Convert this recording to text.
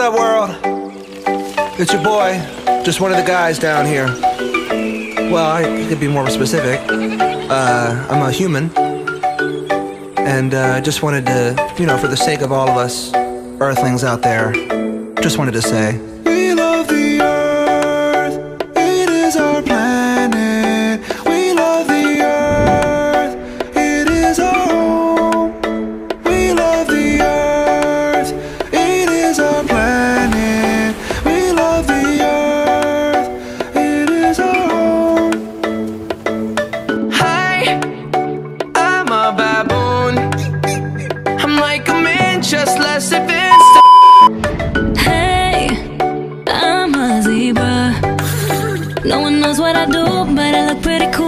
up, world? It's your boy, just one of the guys down here. Well, I could be more specific. Uh, I'm a human. And I uh, just wanted to, you know, for the sake of all of us earthlings out there, just wanted to say, We love the earth, it is our planet. Hey, I'm a zebra. No one knows what I do, but I look pretty cool.